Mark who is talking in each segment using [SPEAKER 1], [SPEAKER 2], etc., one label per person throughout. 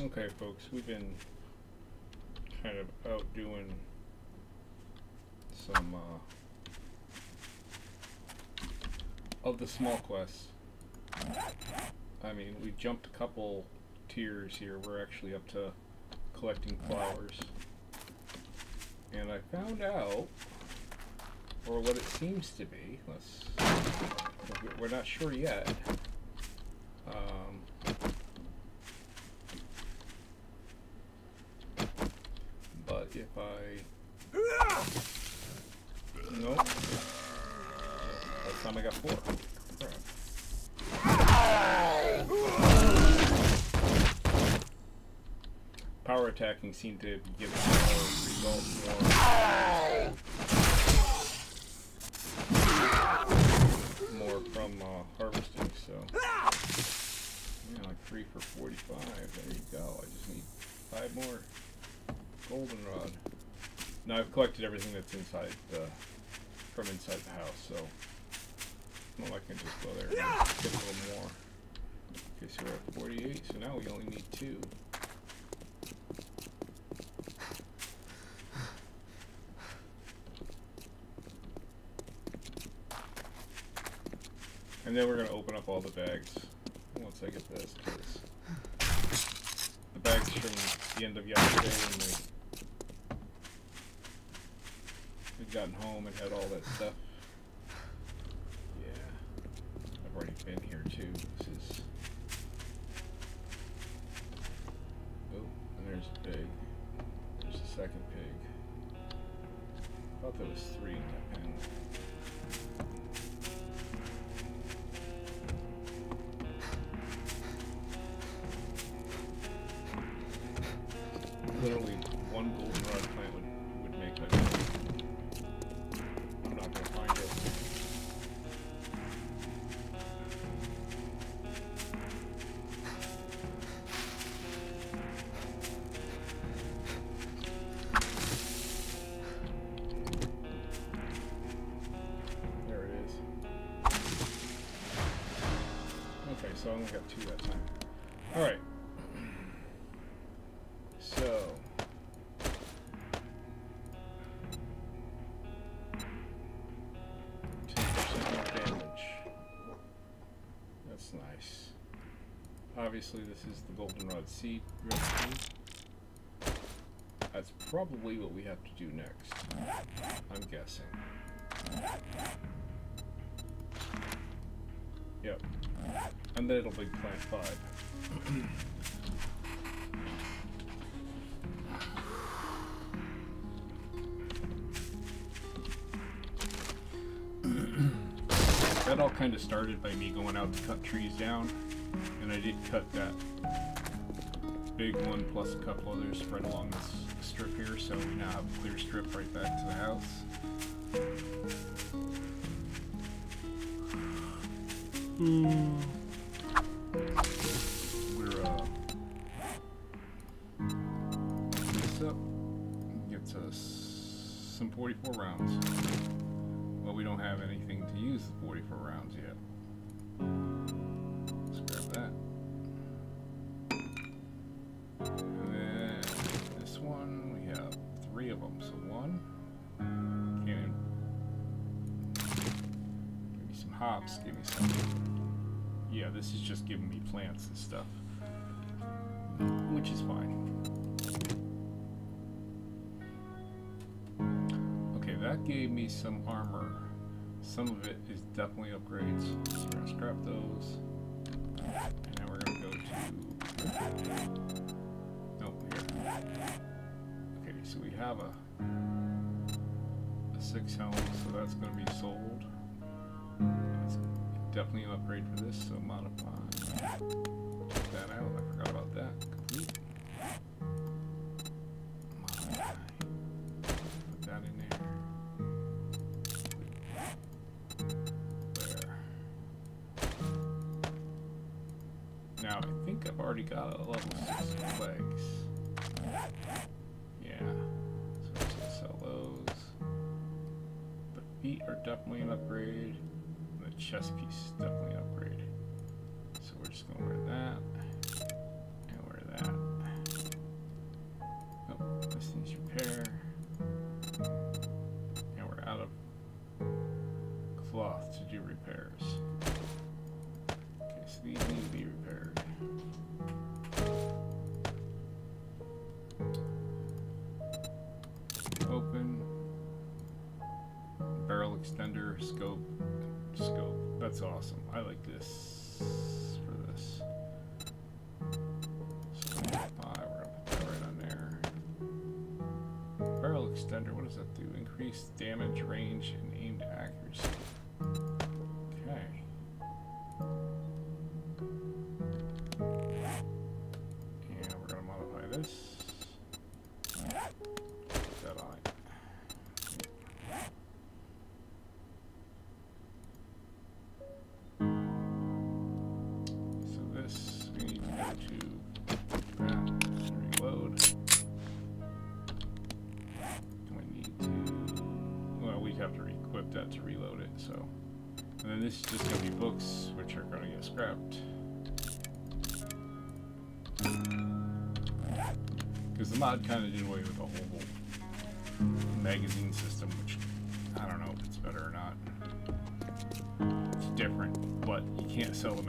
[SPEAKER 1] Okay, folks, we've been kind of out doing some uh, of the small quests. I mean, we jumped a couple tiers here. We're actually up to collecting flowers. And I found out, or what it seems to be, let's, we're not sure yet. Um, but if I, nope, last time I got four. Crap. Attacking seemed to give more results, more, from uh, harvesting. So, yeah, like three for 45. There you go. I just need five more goldenrod. Now I've collected everything that's inside the, from inside the house, so like I can just go there and get a little more. Okay, so we're at 48, so now we only need two. And then we're to open up all the bags once I get this. the bags from the end of yesterday when we had gotten home and had all that stuff. Obviously, this is the goldenrod seed recipe. That's probably what we have to do next. I'm guessing. Yep. And then it'll be plant five. that all kind of started by me going out to cut trees down, I did cut that big one plus a couple others spread along this strip here, so we now have a clear strip right back to the house. We're hops, give me some. Yeah, this is just giving me plants and stuff, which is fine. Okay, that gave me some armor. Some of it is definitely upgrades. So we're gonna scrap those. And now we're gonna go to. Nope, here. Okay, so we have a, a six helm, so that's gonna be sold. Definitely an upgrade for this, so modify. Check that out. I forgot about that. Complete. Modify. Put that in there. There. Now, I think I've already got a level 6 legs. Yeah. So let's sell those. The feet are definitely an upgrade. Chess piece. Definitely upgrade. So we're just gonna wear that. And wear that. Oh, this needs repair. And we're out of cloth to do repairs. Okay, so these need to be repaired. Open. Barrel extender, scope that's awesome. I like this for this. So we're gonna put that right on there. Barrel extender, what does that do? Increase damage, range, and aimed accuracy. Have to equip that to reload it, so. And then this is just gonna be books, which are gonna get scrapped. Because the mod kind of did away with the whole magazine system, which I don't know if it's better or not. It's different, but you can't sell the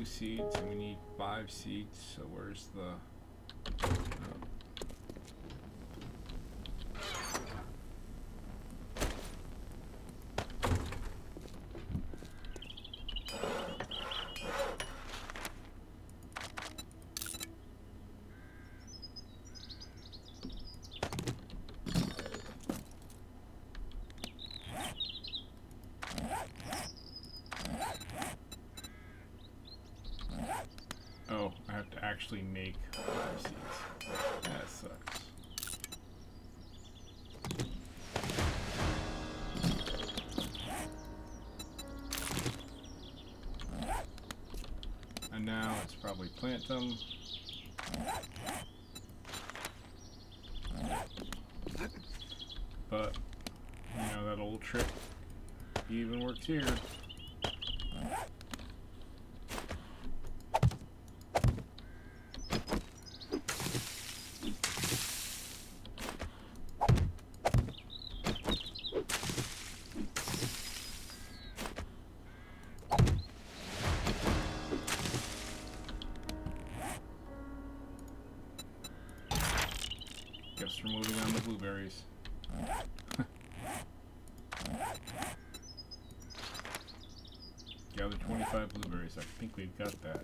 [SPEAKER 1] two seeds and we need five seats. so where's the oh. Oh, I have to actually make seeds. That sucks. And now let's probably plant them. But, you know, that old trick even works here. Guess we're moving on to blueberries. Gather 25 blueberries. I think we've got that.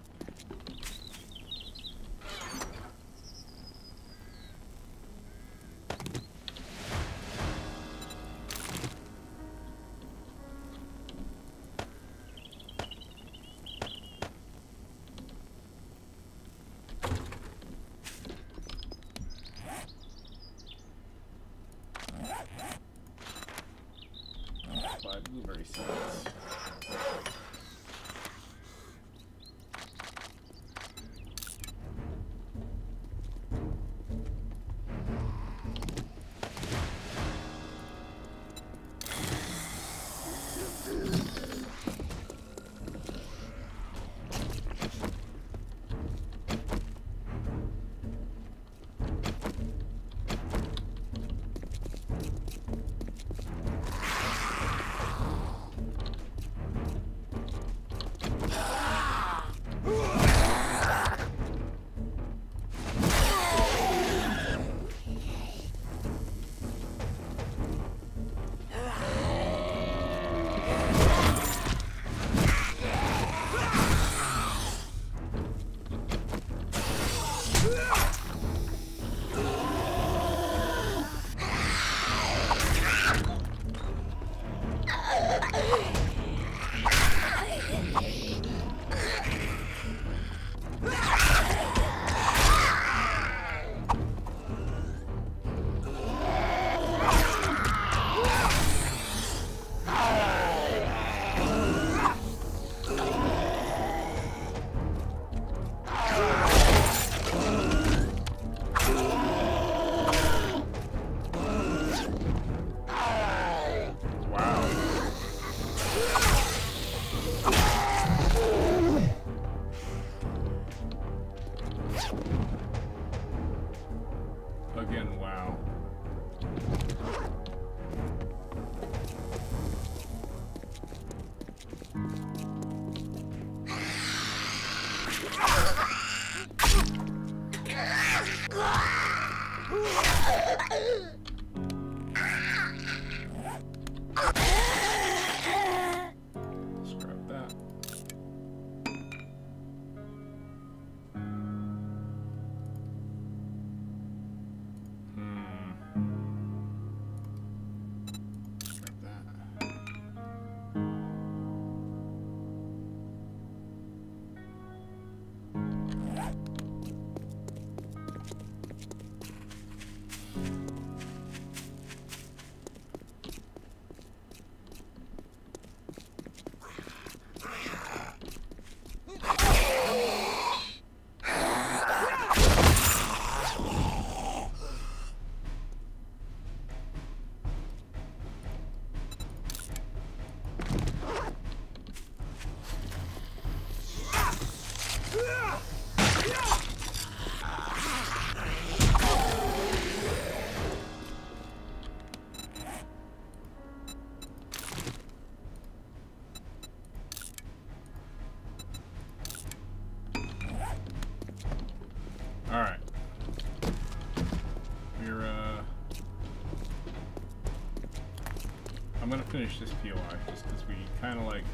[SPEAKER 1] Finish this POI just because we kind of like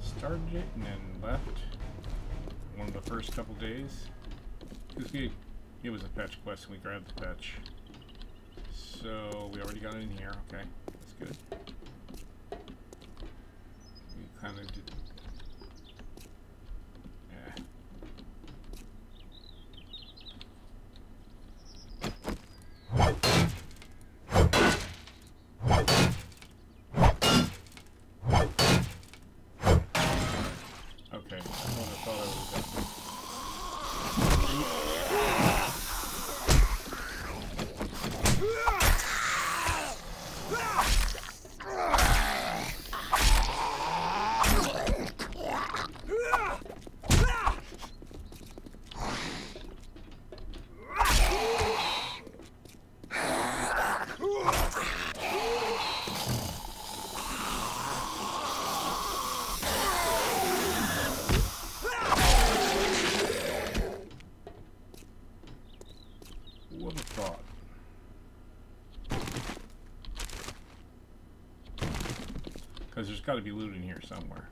[SPEAKER 1] started it and then left one of the first couple days. Because it was a fetch quest and we grabbed the fetch. So we already got it in here. Okay, that's good. We kind of did. Yeah. Okay, I thought I thought I was done. Who would have thought? Because there's got to be loot in here somewhere.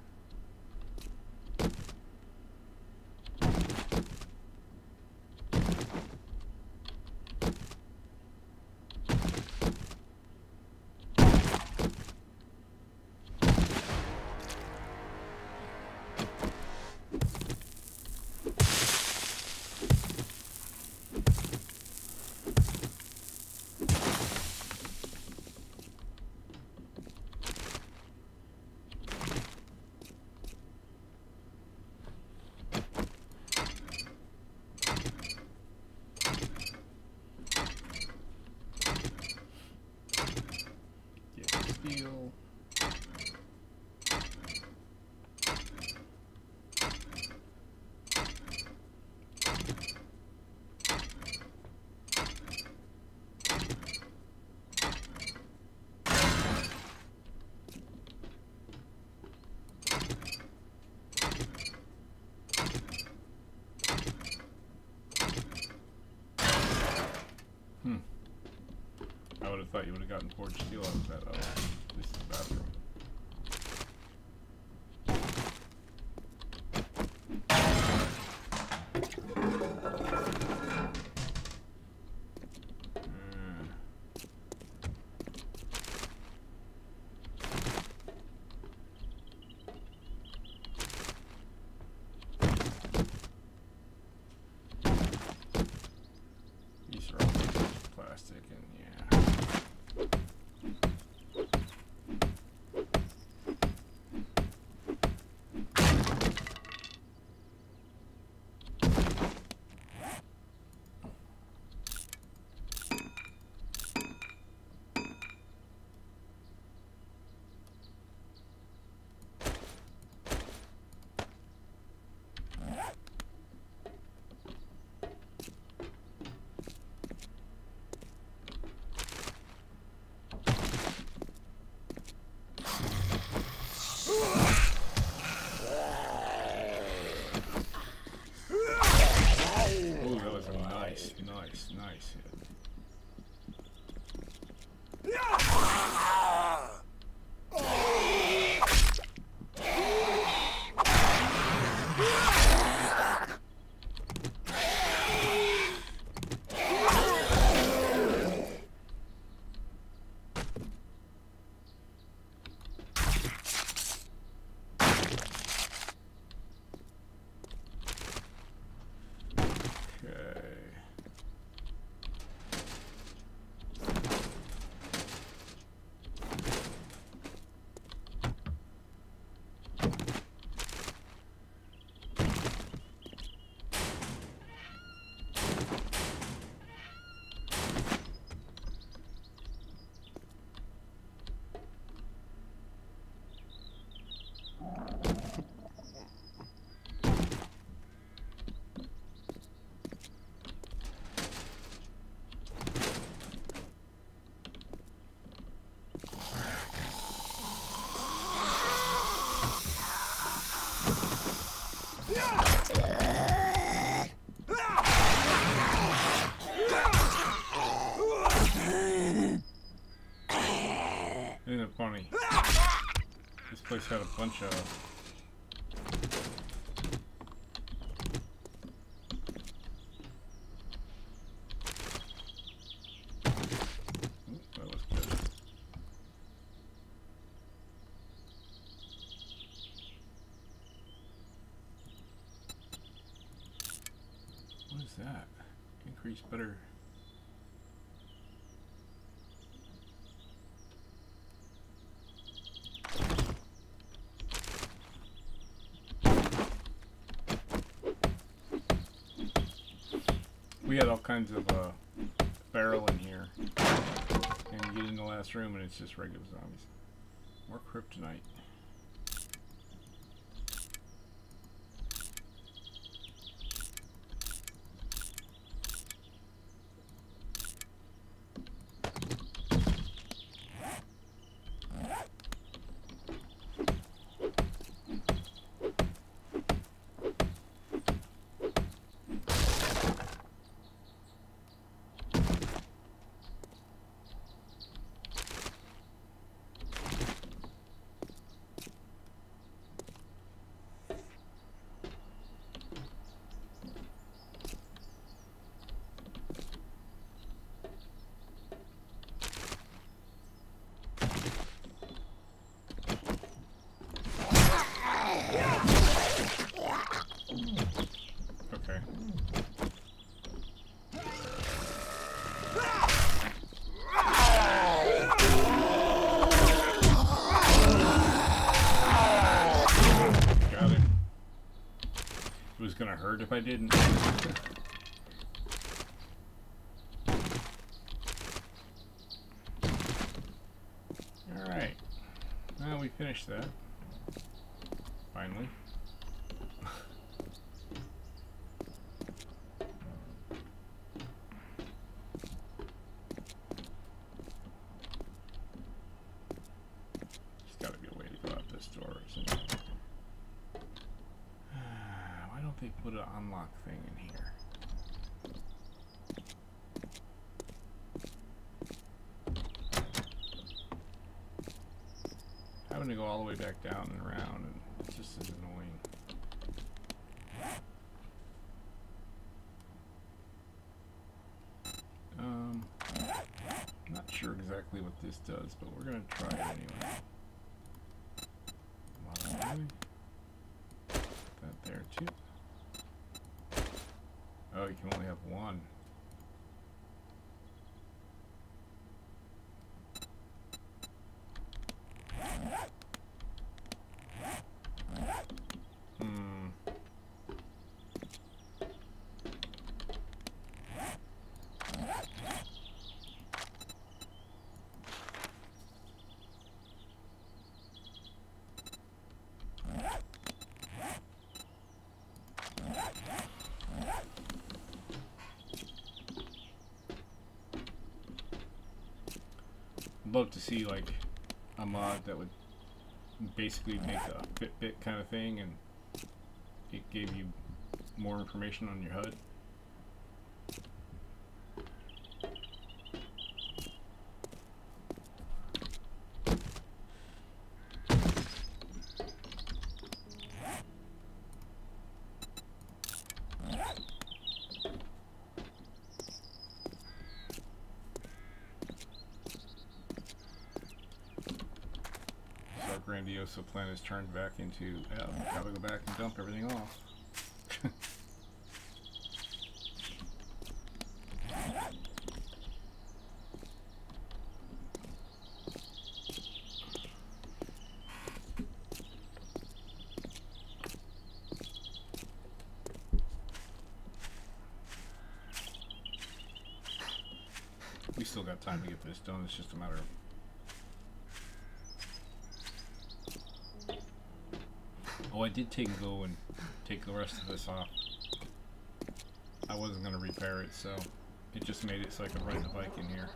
[SPEAKER 1] Gotten forged steel out of that. Oh, place had a bunch of. Ooh, that was good. What is that? Increase better. We had all kinds of uh, barrel in here. And you get in the last room and it's just regular zombies. More kryptonite. Okay. Got it. It was gonna hurt if I didn't. Alright. Well, we finished that. Finally. There's gotta be a way to go out this door, isn't there? Why don't they put an unlock thing in here? Having to go all the way back down and around, and it just is annoying. Um, not sure exactly what this does, but we're gonna try it anyway. Model Movie. Put that there too. Oh, you can only have one. Hmm. I'd love to see like a mod that would basically make a Fitbit kind of thing and it gave you more information on your HUD. So our grandioso plan is turned back into, yeah, gotta go back and dump everything off. we still got time to get this done, it's just a matter of Oh, I did take go and take the rest of this off. I wasn't going to repair it, so it just made it so I could ride the bike in here.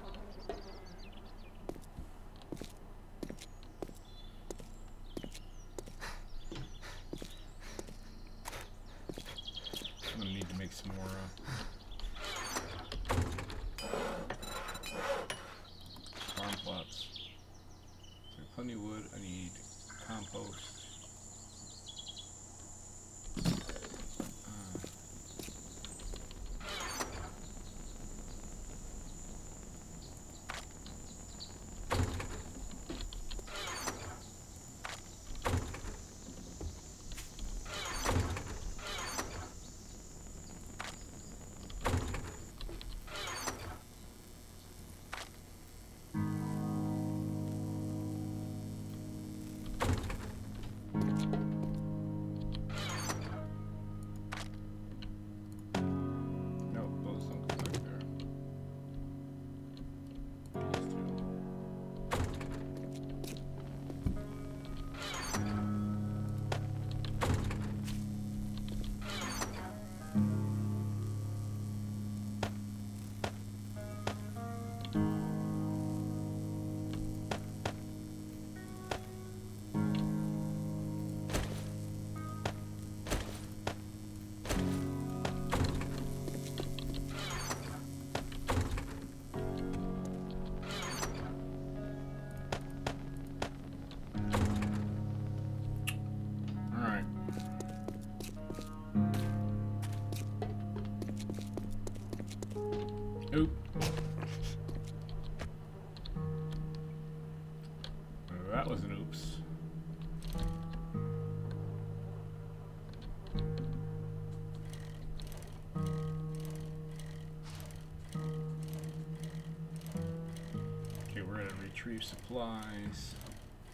[SPEAKER 1] Retrieve supplies.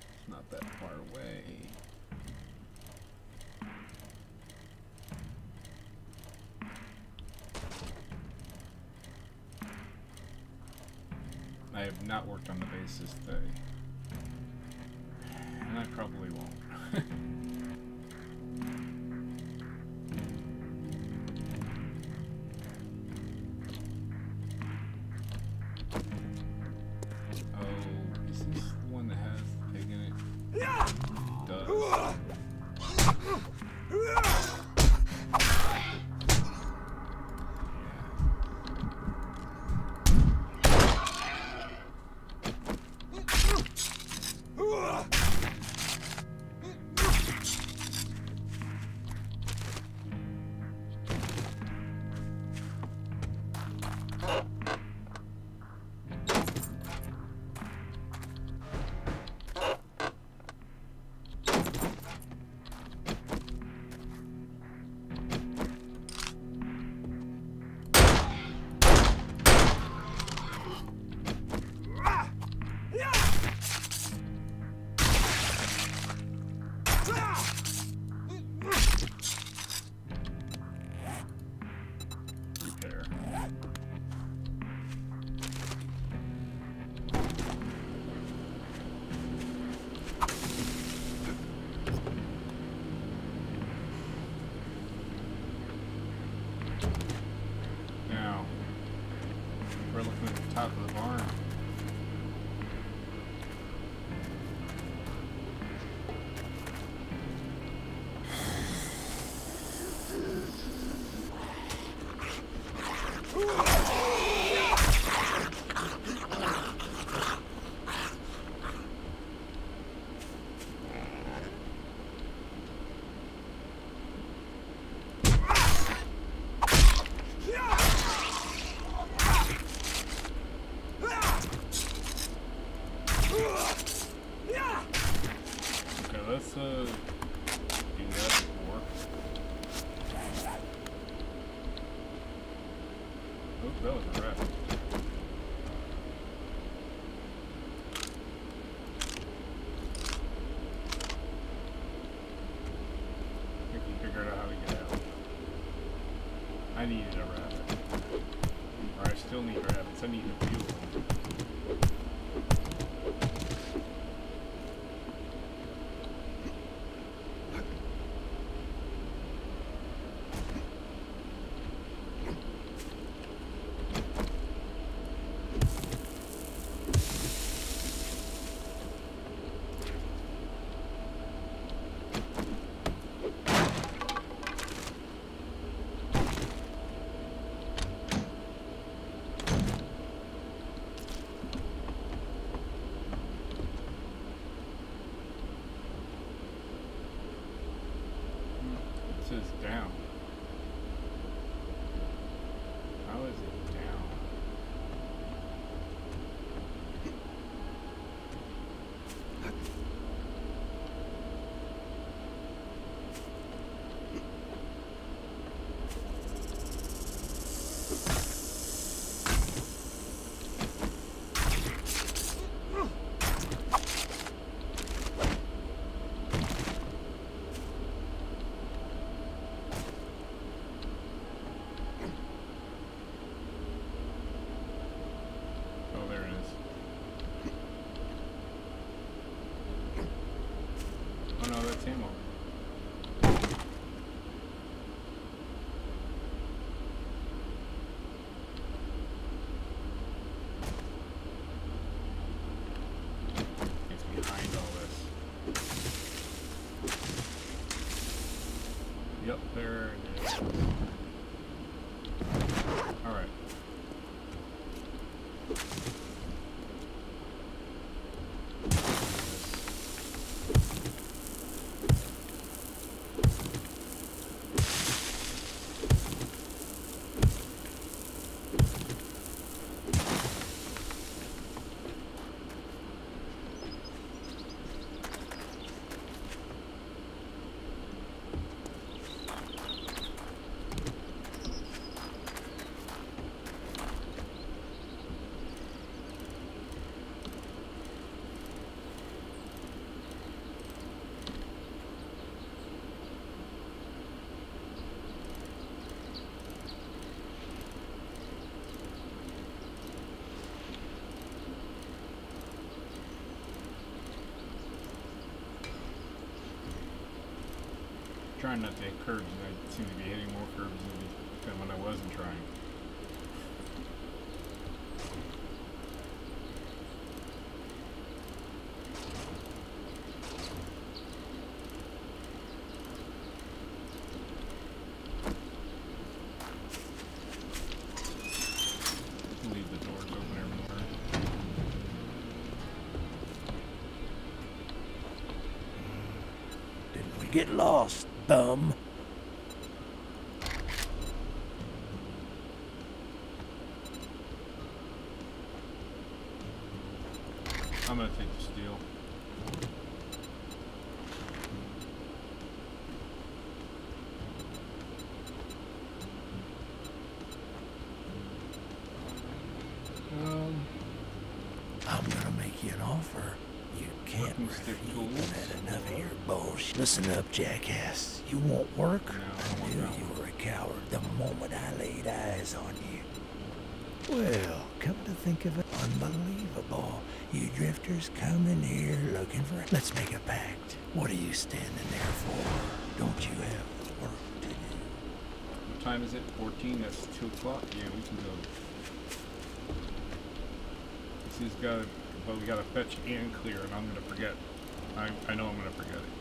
[SPEAKER 1] It's not that far away. I have not worked on the basis today. Need rabbits. I need a few of them. It says down. How is it down? Oh, there it is. Oh no, that's ammo. It's behind all this. Yep, there it is. Alright. Trying not to hit curbs, and I seem to be hitting more curbs than, when I wasn't trying. Leave the doors open everywhere.
[SPEAKER 2] Didn't we get lost, bum?
[SPEAKER 1] I'm gonna take the steel. Um,
[SPEAKER 2] I'm gonna make you an offer. You can't
[SPEAKER 1] stick
[SPEAKER 2] refuse.
[SPEAKER 1] tools.
[SPEAKER 2] Enough of your bullshit. Listen up, jackass. You won't work?
[SPEAKER 1] I
[SPEAKER 2] knew you were a coward the moment I laid eyes on you. Well, come to think of it, unbelievable. You drifters come in here looking for... Let's make a pact. What are you standing there for? Don't you have work to do?
[SPEAKER 1] what time is it? 14? That's 2 o'clock? Yeah, we can go. This has got to, but we got to fetch and clear, and I'm going to forget. I, I know I'm going to forget it.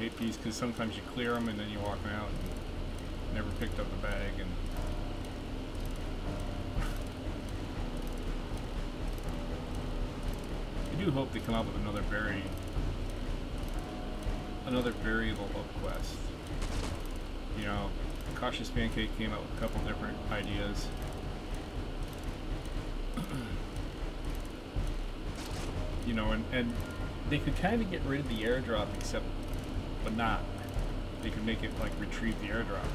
[SPEAKER 1] Hate these because sometimes you clear them and then you walk them out and never picked up the bag and I do hope they come up with another very another variable of quest. You know, Cautious Pancake came out with a couple different ideas. you know, and, and they could kind of get rid of the airdrop, except, but not. They could make it like retrieve the airdrop.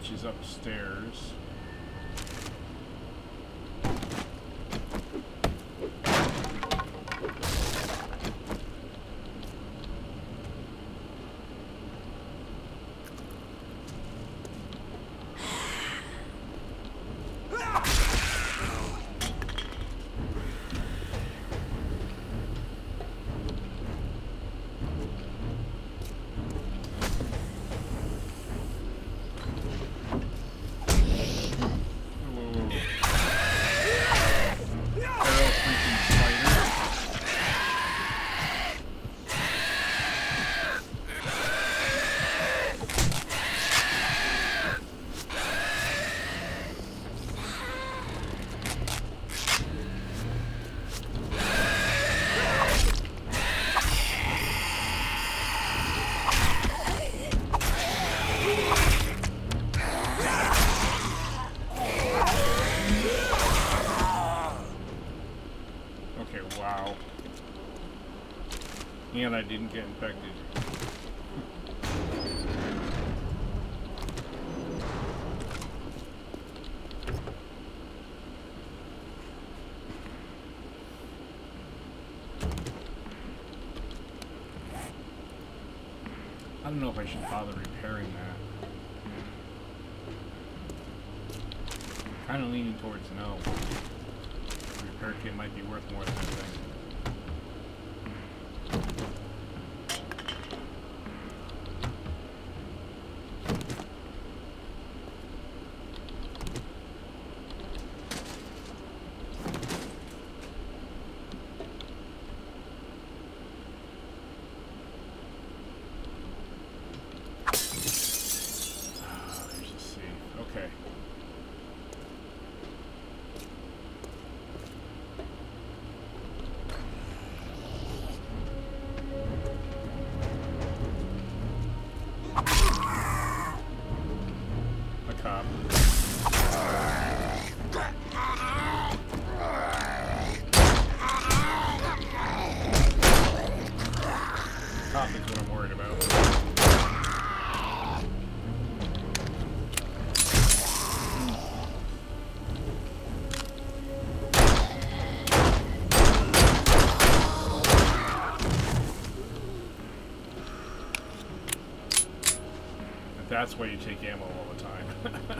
[SPEAKER 1] which is upstairs. I didn't get infected. I don't know if I should bother repairing that. I'm kind of leaning towards no. The repair kit might be worth more than anything. is what I'm worried about. That's why you take ammo all the time.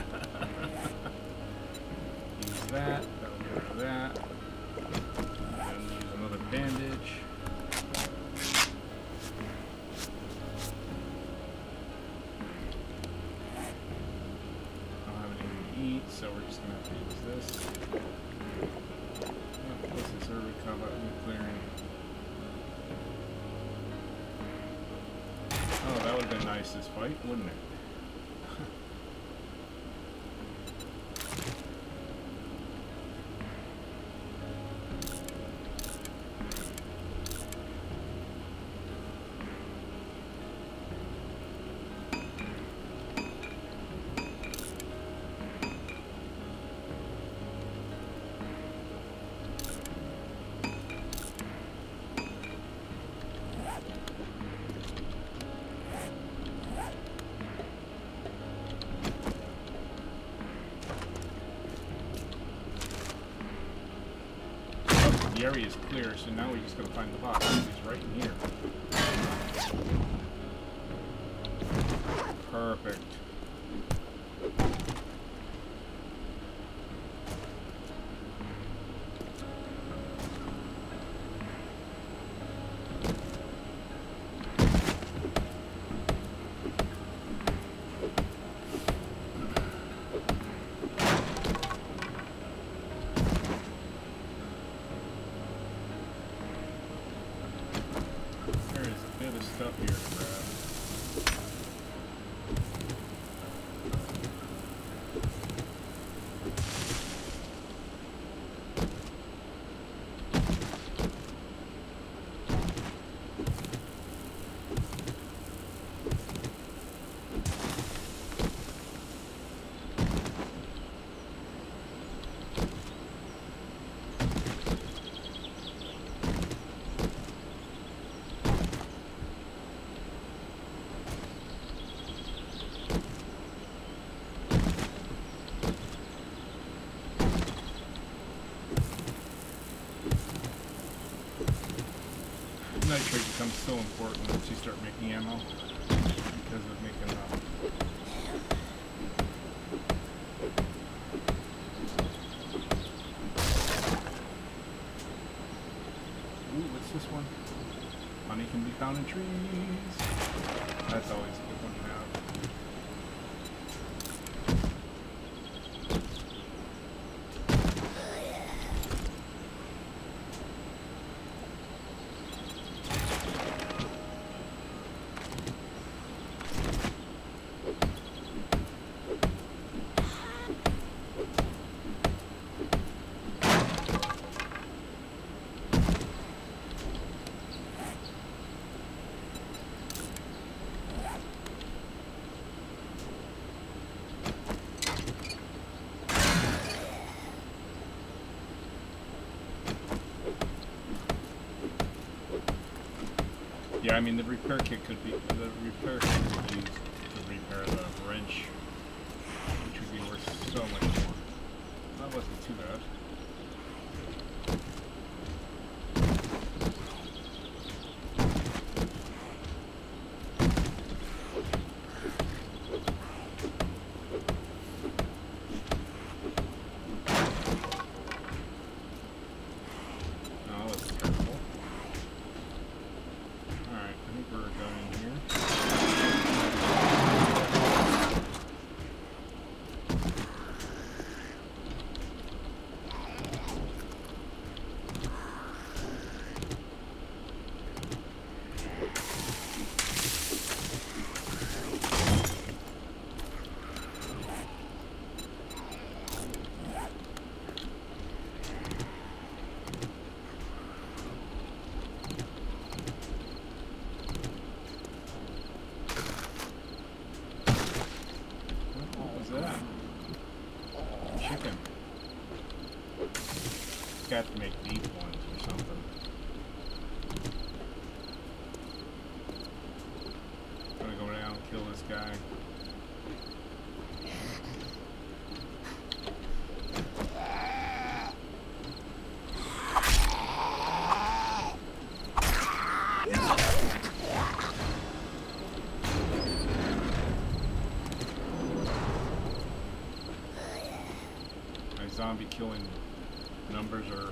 [SPEAKER 1] is clear, so now we just gotta find the box. He's right in here. Perfect. so important once you start making ammo because of making ammo. Ooh, what's this one? Honey can be found in trees. That's always I mean the repair kit could be the repair kit. Killing numbers or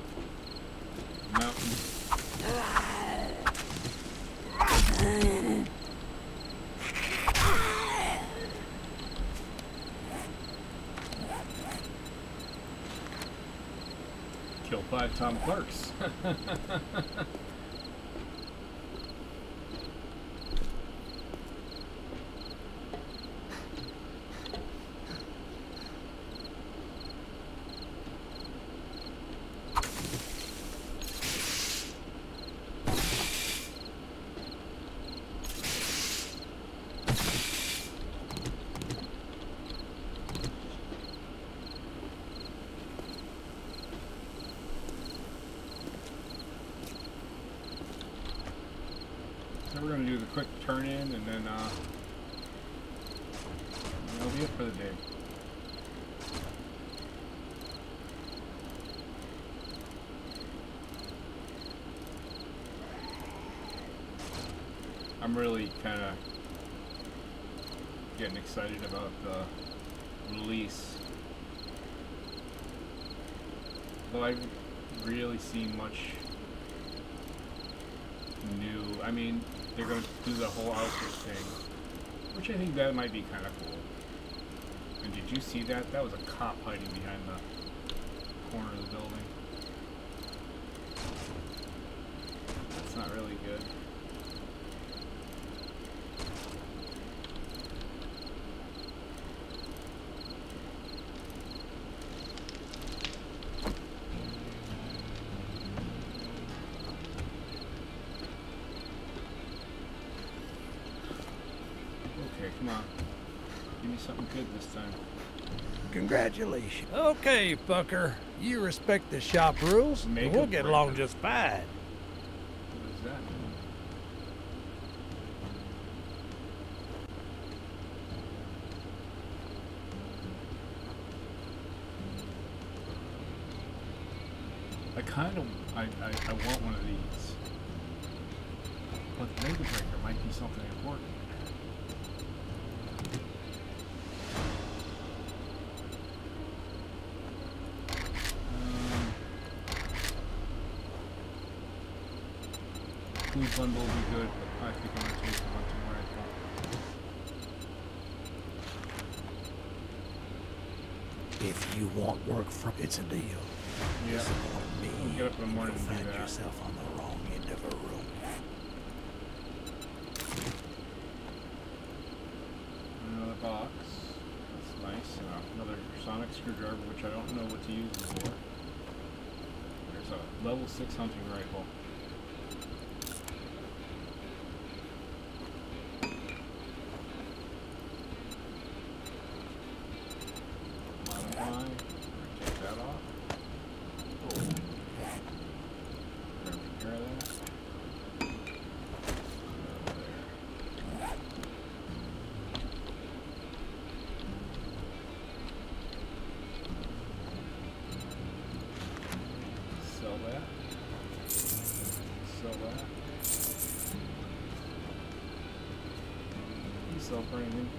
[SPEAKER 1] mountains. Kill five Tom Clarks. quick turn in and then uh that'll be it for the day. I'm really kinda getting excited about the release. Though I really seen much new. I mean, they're going to do the whole outfit thing, which I think that might be kind of cool. And did you see that? That was a cop hiding behind the corner of the building. That's not really good. Okay, come on. Give me something good this time.
[SPEAKER 2] Congratulations. Okay, fucker. You respect the shop rules, and
[SPEAKER 1] Make
[SPEAKER 2] we'll get along just fine.
[SPEAKER 1] What is that? I kind of, I, I, I want one of these. But the Mega Breaker might be something important. Um, Bundle would be good, but I think I'm gonna take the hunting rifle.
[SPEAKER 2] If you want work from, it's a deal.
[SPEAKER 1] Yeah.
[SPEAKER 2] Me.
[SPEAKER 1] Get up in the morning
[SPEAKER 2] you'll
[SPEAKER 1] and
[SPEAKER 2] find
[SPEAKER 1] that.
[SPEAKER 2] yourself on the wrong end of a rope.
[SPEAKER 1] Another box. That's nice. Another sonic screwdriver, which I don't know what to use for. There's a level 6 hunting rifle. Modify. Take that off. Oh. Grab a pair of that. Uh, there. Sell that. Sell that. You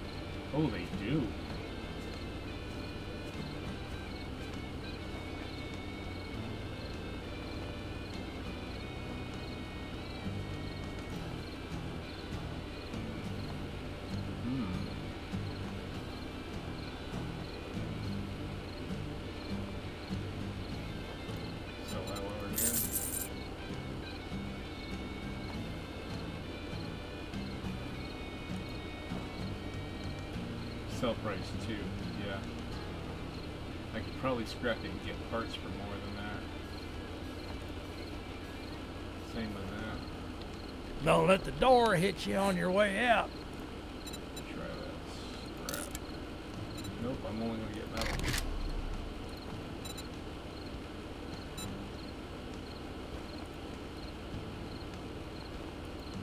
[SPEAKER 1] Sell price too, yeah. I could probably scrap it and get parts for more than that. Same with that.
[SPEAKER 2] Don't let the door hit you on your way out.
[SPEAKER 1] Try that scrap. Nope, I'm only gonna get metal.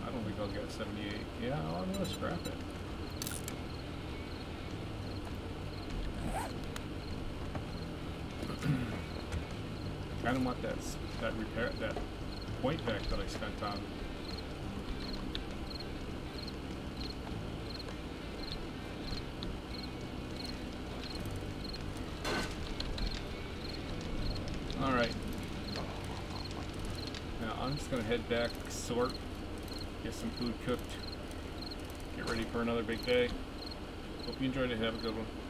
[SPEAKER 1] I don't think I'll get 78. Yeah, I'm gonna scrap it. Kind of want that that repair that point back that I spent on. Alright. Now I'm just gonna head back, sort, get some food cooked, get ready for another big day. Hope you enjoyed it. Have a good one.